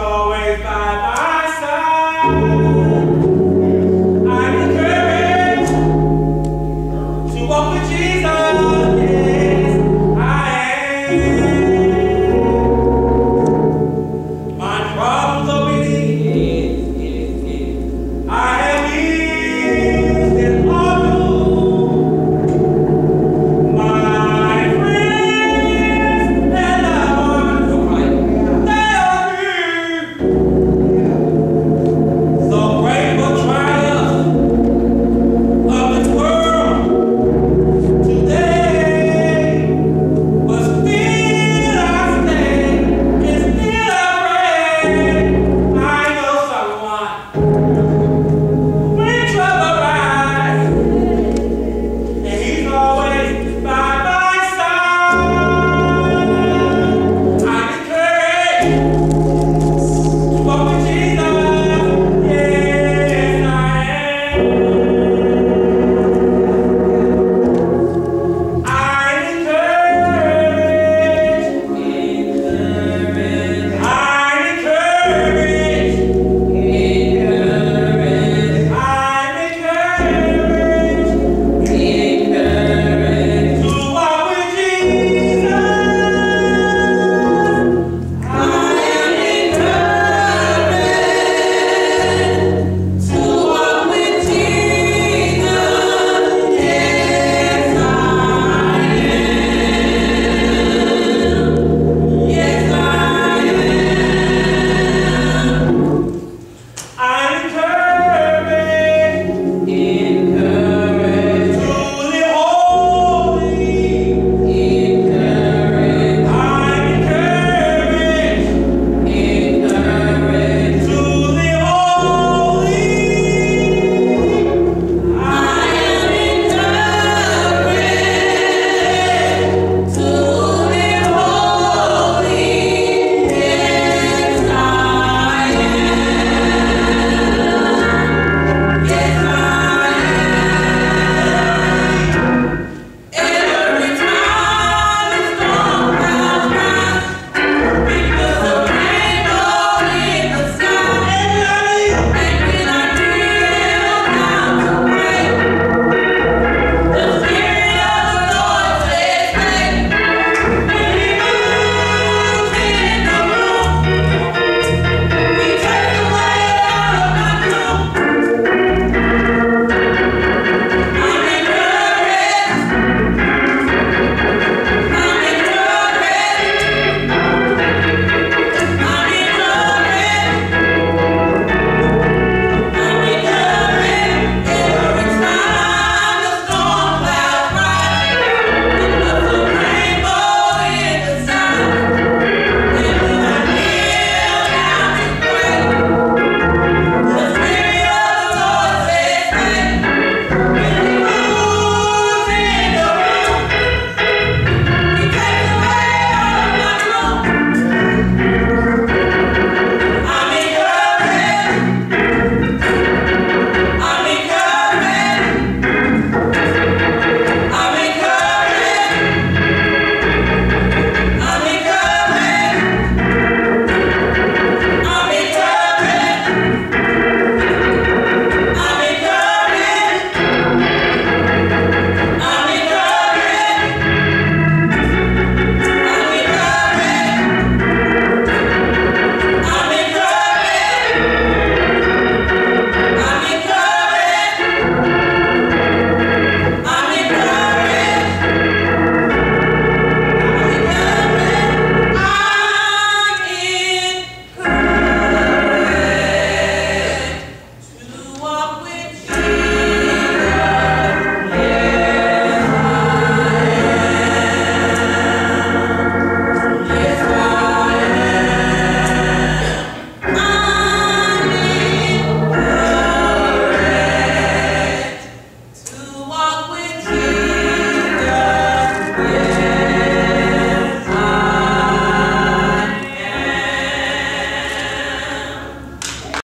always by my